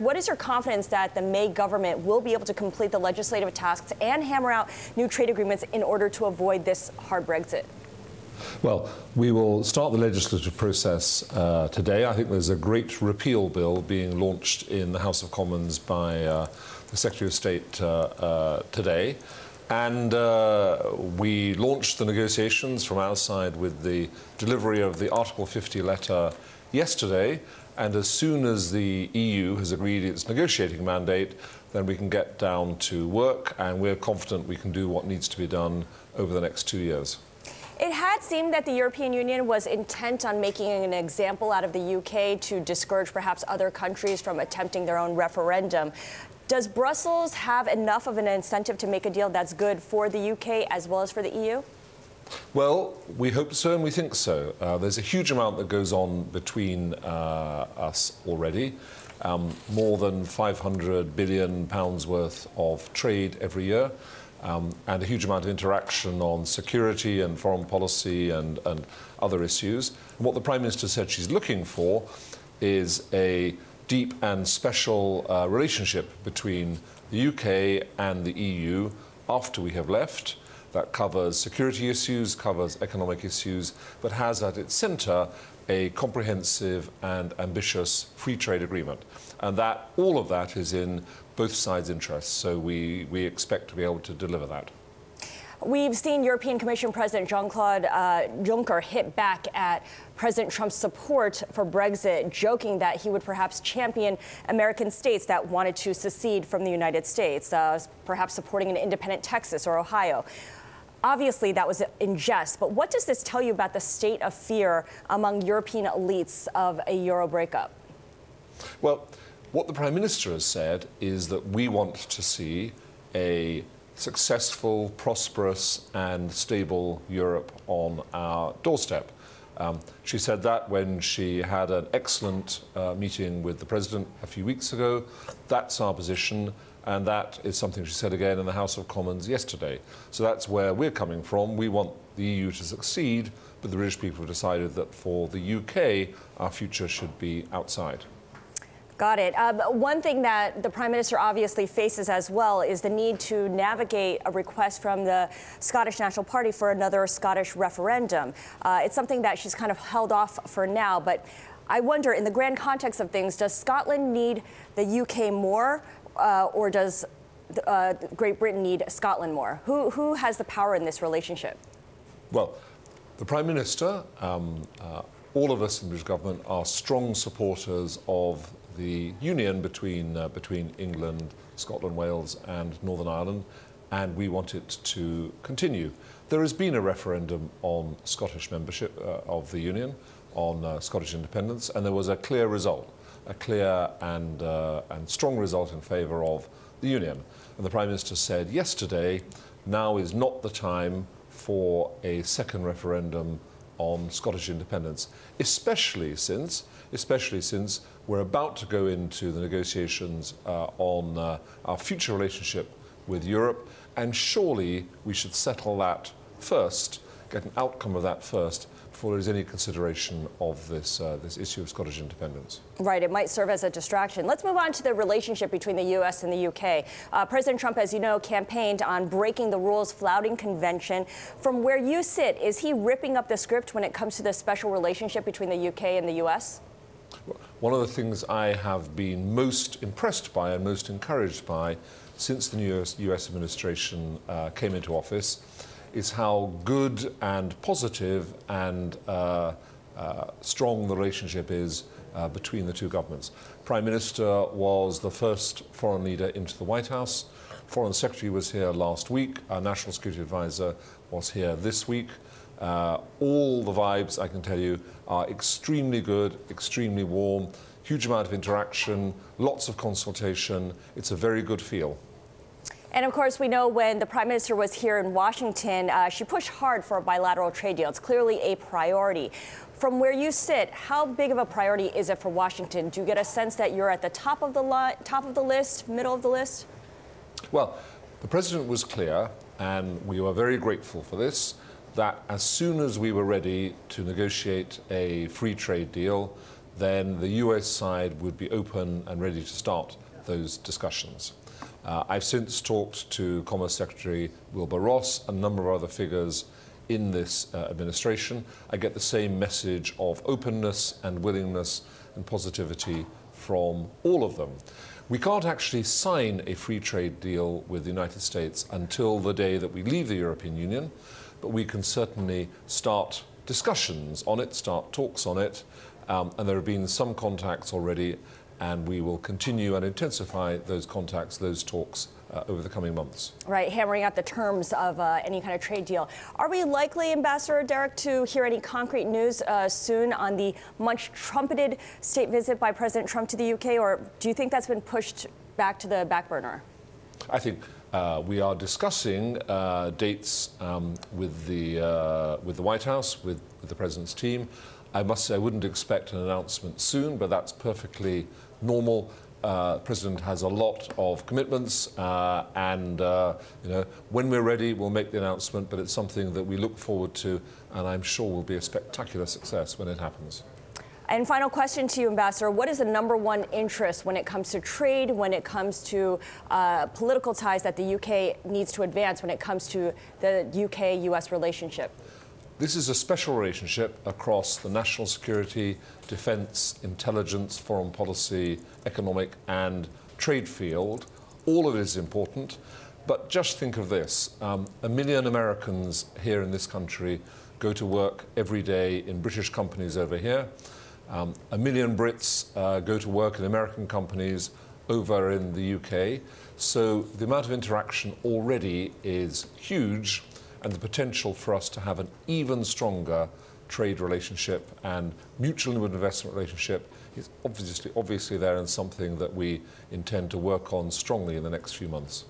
What is your confidence that the May government will be able to complete the legislative tasks and hammer out new trade agreements in order to avoid this hard Brexit? Well, we will start the legislative process uh, today. I think there's a great repeal bill being launched in the House of Commons by uh, the Secretary of State uh, uh today. And uh, we launched the negotiations from our side with the delivery of the Article 50 letter yesterday. And as soon as the EU has agreed its negotiating mandate, then we can get down to work, and we're confident we can do what needs to be done over the next two years. It had seemed that the European Union was intent on making an example out of the UK to discourage perhaps other countries from attempting their own referendum. Does Brussels have enough of an incentive to make a deal that's good for the UK as well as for the EU? Well, we hope so and we think so. Uh, there's a huge amount that goes on between uh, us already. Um, more than 500 billion pounds worth of trade every year, um, and a huge amount of interaction on security and foreign policy and, and other issues. And what the Prime Minister said she's looking for is a deep and special uh, relationship between the UK and the EU after we have left that covers security issues, covers economic issues, but has at its centre a comprehensive and ambitious free trade agreement. And that all of that is in both sides' interests. So we, we expect to be able to deliver that. We've seen European Commission President Jean-Claude uh, Juncker hit back at President Trump's support for Brexit, joking that he would perhaps champion American states that wanted to secede from the United States, uh, perhaps supporting an independent Texas or Ohio. Obviously, that was in jest, but what does this tell you about the state of fear among European elites of a Euro breakup? Well, what the Prime Minister has said is that we want to see a successful, prosperous, and stable Europe on our doorstep. Um, she said that when she had an excellent uh, meeting with the President a few weeks ago. That's our position, and that is something she said again in the House of Commons yesterday. So that's where we're coming from. We want the EU to succeed, but the British people have decided that for the UK, our future should be outside. Got it. Um, one thing that the Prime Minister obviously faces as well is the need to navigate a request from the Scottish National Party for another Scottish referendum. Uh, it's something that she's kind of held off for now, but I wonder, in the grand context of things, does Scotland need the UK more, uh, or does uh, Great Britain need Scotland more? Who, who has the power in this relationship? Well, the Prime Minister, um, uh, all of us in the British government are strong supporters of the union between, uh, between England, Scotland, Wales, and Northern Ireland, and we want it to continue. There has been a referendum on Scottish membership uh, of the Union, on uh, Scottish independence, and there was a clear result, a clear and, uh, and strong result in favour of the Union. And the Prime Minister said yesterday, now is not the time for a second referendum on Scottish independence, especially since, especially since we're about to go into the negotiations uh, on uh, our future relationship with Europe, and surely we should settle that first, get an outcome of that first, before there is any consideration of this, uh, this issue of Scottish independence. Right, it might serve as a distraction. Let's move on to the relationship between the U.S. and the UK. Uh, President Trump, as you know, campaigned on breaking the rules flouting convention. From where you sit, is he ripping up the script when it comes to the special relationship between the UK and the U.S.? One of the things I have been most impressed by and most encouraged by since the new US, US administration uh, came into office is how good and positive and uh, uh, strong the relationship is uh, between the two governments. Prime Minister was the first foreign leader into the White House. Foreign Secretary was here last week. Our National Security Advisor was here this week. Uh, all the vibes, I can tell you, are extremely good, extremely warm, huge amount of interaction, lots of consultation. It's a very good feel. And of course, we know when the Prime Minister was here in Washington, uh, she pushed hard for a bilateral trade deal. It's clearly a priority. From where you sit, how big of a priority is it for Washington? Do you get a sense that you're at the top of the top of the list, middle of the list? Well, the president was clear, and we were very grateful for this that as soon as we were ready to negotiate a free trade deal, then the US side would be open and ready to start those discussions. Uh, I've since talked to Commerce Secretary Wilbur Ross, a number of other figures in this uh, administration. I get the same message of openness and willingness and positivity from all of them. We can't actually sign a free trade deal with the United States until the day that we leave the European Union, but we can certainly start discussions on it, start talks on it, um, and there have been some contacts already, and we will continue and intensify those contacts, those talks uh, over the coming months. Right, hammering out the terms of uh, any kind of trade deal. Are we likely, Ambassador Darroch, to hear any concrete news uh, soon on the much trumpeted state visit by President Trump to the UK, or do you think that's been pushed back to the back burner? I think uh, we are discussing uh, dates um, with, the, uh, with the White House, with, with the President's team. I must say I wouldn't expect an announcement soon, but that's perfectly normal uh, President has a lot of commitments, uh, and uh, you know when we're ready, we'll make the announcement. But it's something that we look forward to, and I'm sure will be a spectacular success when it happens. And final question to you, Ambassador. What is the number one interest when it comes to trade, when it comes to uh, political ties that the UK needs to advance, when it comes to the UK US relationship? This is a special relationship across the national security, defence, intelligence, foreign policy, economic, and trade field. All of it is important. But just think of this um, a million Americans here in this country go to work every day in British companies over here. Um, a million Brits uh, go to work in American companies over in the UK. So the amount of interaction already is huge and the potential for us to have an even stronger trade relationship and mutual investment relationship is obviously, obviously there and something that we intend to work on strongly in the next few months.